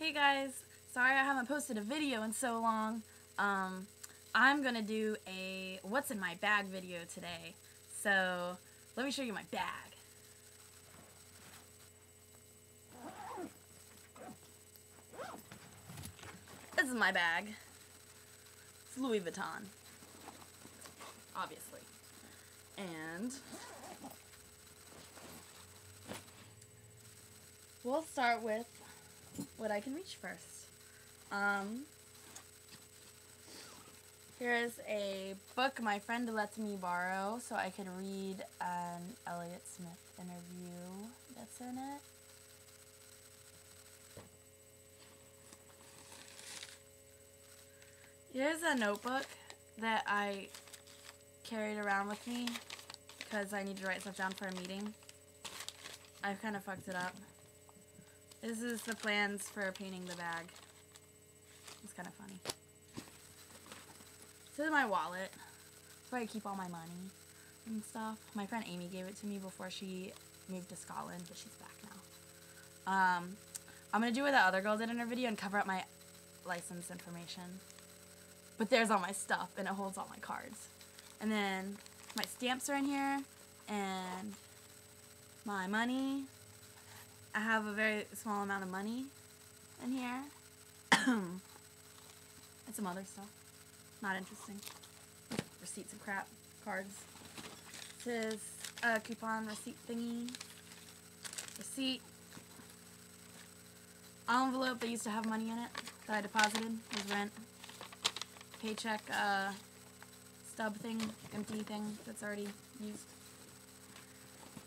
Hey guys, sorry I haven't posted a video in so long. Um, I'm gonna do a what's in my bag video today. So, let me show you my bag. This is my bag. It's Louis Vuitton. Obviously. And we'll start with what I can reach first. Um, here is a book my friend lets me borrow so I could read an Elliott Smith interview that's in it. Here's a notebook that I carried around with me because I need to write stuff down for a meeting. I've kind of fucked it up. This is the plans for painting the bag. It's kind of funny. This is my wallet. It's where I keep all my money and stuff. My friend Amy gave it to me before she moved to Scotland, but she's back now. Um, I'm going to do what the other girl did in her video and cover up my license information. But there's all my stuff, and it holds all my cards. And then my stamps are in here, and my money. I have a very small amount of money in here. and some other stuff. Not interesting. Receipts and crap. Cards. This is a coupon receipt thingy. Receipt. Envelope that used to have money in it that I deposited. Was rent. Paycheck uh, stub thing. Empty thing that's already used.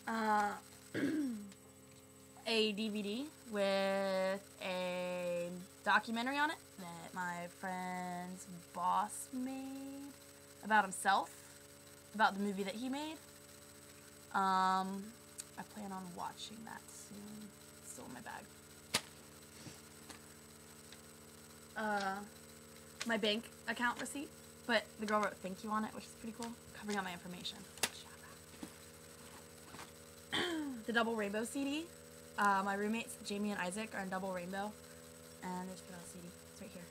Uh, a DVD with a documentary on it that my friend's boss made about himself, about the movie that he made. Um, I plan on watching that soon. It's still in my bag. Uh, my bank account receipt, but the girl wrote thank you on it, which is pretty cool, covering up my information. the Double Rainbow CD. Uh, my roommates, Jamie and Isaac, are in Double Rainbow, and they just put a CD. It's right here.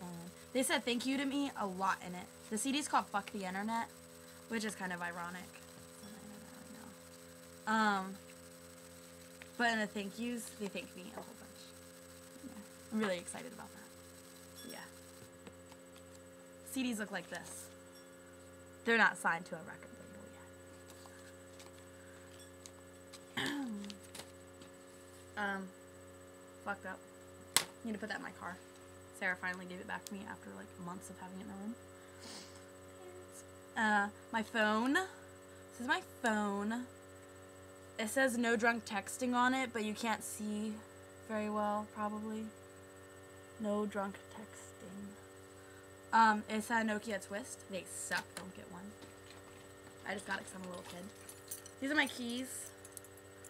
And they said thank you to me a lot in it. The CD is called Fuck the Internet, which is kind of ironic. Um, but in the thank yous, they thank me a whole bunch. Yeah. I'm really excited about that. Yeah. CDs look like this. They're not signed to a record label yet. Um, fucked up. Need to put that in my car. Sarah finally gave it back to me after like months of having it in my room. Uh, my phone. This is my phone. It says no drunk texting on it, but you can't see very well, probably. No drunk texting. Um, it's a Nokia Twist. They suck. Don't get one. I just got it because I'm a little kid. These are my keys.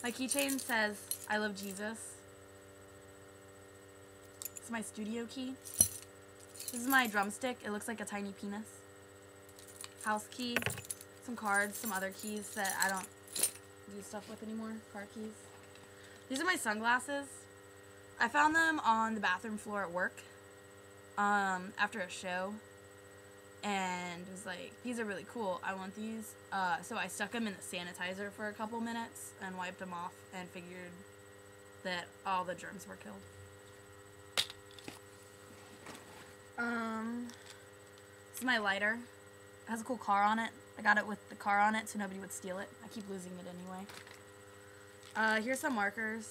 My keychain says, I love Jesus. Is my studio key. This is my drumstick. It looks like a tiny penis. House key. Some cards, some other keys that I don't do stuff with anymore. Car keys. These are my sunglasses. I found them on the bathroom floor at work um, after a show and was like, these are really cool. I want these. Uh, so I stuck them in the sanitizer for a couple minutes and wiped them off and figured that all the germs were killed. Um, this is my lighter. It has a cool car on it. I got it with the car on it so nobody would steal it. I keep losing it anyway. Uh, here's some markers.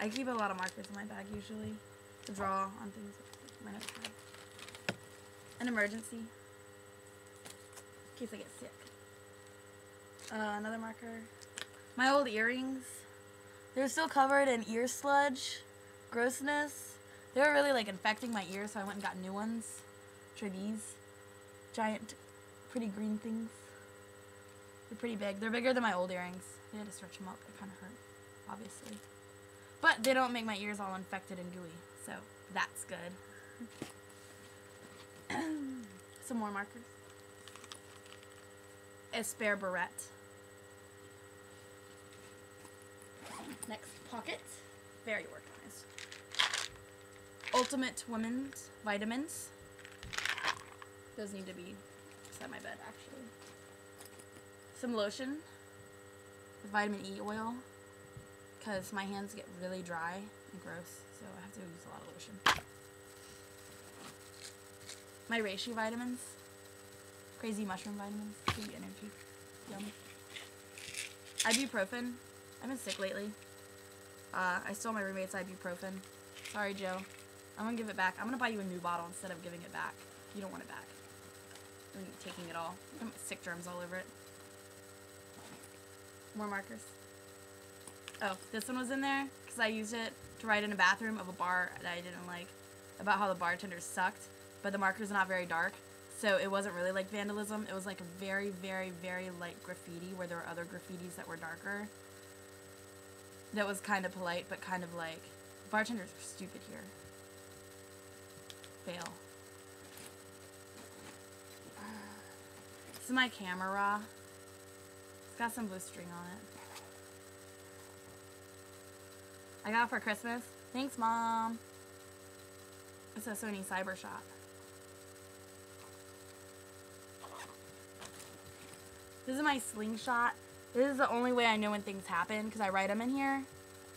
I keep a lot of markers in my bag usually to draw on things. My notepad. An emergency. In case I get sick. Uh, another marker. My old earrings. They're still covered in ear sludge. Grossness. They were really like infecting my ears so I went and got new ones. Which these. Giant pretty green things. They're pretty big. They're bigger than my old earrings. They had to stretch them up. It kind of hurt, obviously. But they don't make my ears all infected and gooey, so that's good. Some more markers. Spare barrette. Next pocket. Very organized. Ultimate Women's Vitamins. Those need to be beside my bed, actually. Some lotion. With vitamin E oil. Because my hands get really dry and gross. So I have to use a lot of lotion. My reishi vitamins. Crazy mushroom vitamins. Give you energy. Yum. Ibuprofen. I've been sick lately. Uh, I stole my roommate's ibuprofen. Sorry, Joe. I'm gonna give it back. I'm gonna buy you a new bottle instead of giving it back. You don't want it back. I'm taking it all. I'm Sick germs all over it. More markers. Oh, this one was in there because I used it to write in a bathroom of a bar that I didn't like about how the bartenders sucked, but the marker's are not very dark. So it wasn't really like vandalism. It was like a very, very, very light graffiti where there were other graffitis that were darker. That was kind of polite, but kind of like, bartenders are stupid here. Fail. This is my camera. It's got some blue string on it. I got it for Christmas. Thanks, Mom. It's a Sony Cyber Cybershot. This is my slingshot. This is the only way I know when things happen because I write them in here.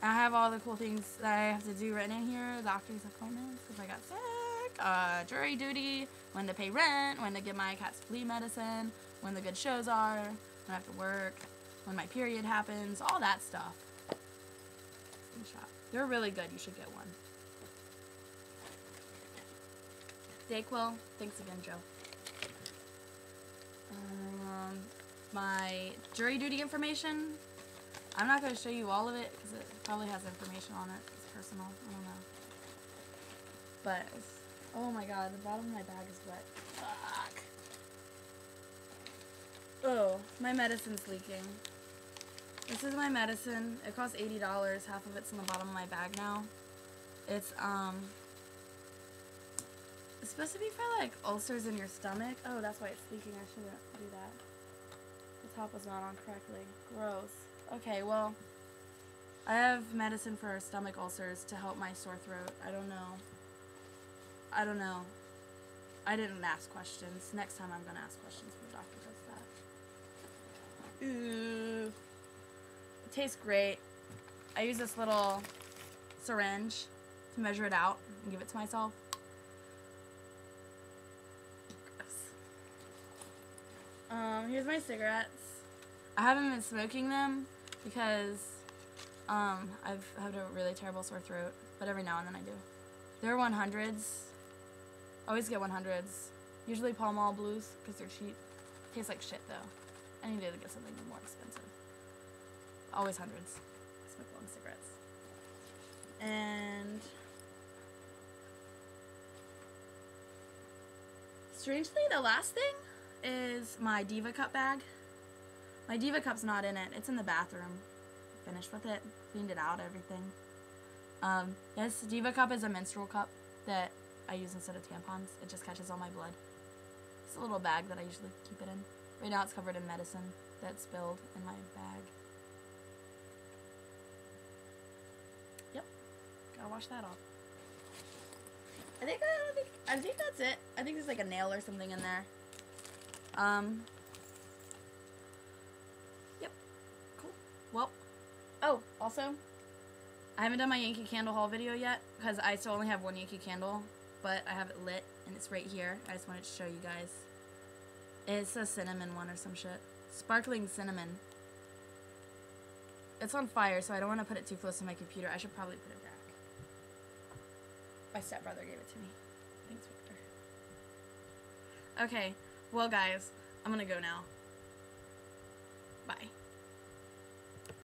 I have all the cool things that I have to do written in here. Doctor's appointments because I got sick. Uh, jury duty. When to pay rent. When to get my cat's flea medicine. When the good shows are. When I have to work. When my period happens. All that stuff. Slingshot. They're really good. You should get one. Dayquil. Thanks again, Joe. Um, my jury duty information. I'm not going to show you all of it because it probably has information on it. It's personal. I don't know. But, oh my god, the bottom of my bag is wet. Fuck. Oh, my medicine's leaking. This is my medicine. It costs $80. Half of it's in the bottom of my bag now. It's, um, it's supposed to be for, like, ulcers in your stomach. Oh, that's why it's leaking. I shouldn't do that. Top was not on correctly. Gross. Okay, well, I have medicine for stomach ulcers to help my sore throat. I don't know. I don't know. I didn't ask questions. Next time I'm going to ask questions when the doctor does that. Ooh. It tastes great. I use this little syringe to measure it out and give it to myself. Um, here's my cigarettes. I haven't been smoking them because um, I've had a really terrible sore throat, but every now and then I do. They're 100s. Always get 100s. Usually Pall Mall Blues because they're cheap. Tastes like shit though. I need to get something more expensive. Always hundreds. I smoke long cigarettes. And strangely, the last thing is my Diva Cup bag. My Diva Cup's not in it. It's in the bathroom. Finished with it. Cleaned it out, everything. Um, this Diva Cup is a menstrual cup that I use instead of tampons. It just catches all my blood. It's a little bag that I usually keep it in. Right now it's covered in medicine that spilled in my bag. Yep. Gotta wash that off. I think I, think I think that's it. I think there's like a nail or something in there. Um. Yep. Cool. Well. Oh, also, I haven't done my Yankee Candle haul video yet because I still only have one Yankee Candle, but I have it lit and it's right here. I just wanted to show you guys. It's a cinnamon one or some shit. Sparkling cinnamon. It's on fire, so I don't want to put it too close to my computer. I should probably put it back. My stepbrother gave it to me. Thanks, Victor. Okay. Well, guys, I'm gonna go now. Bye.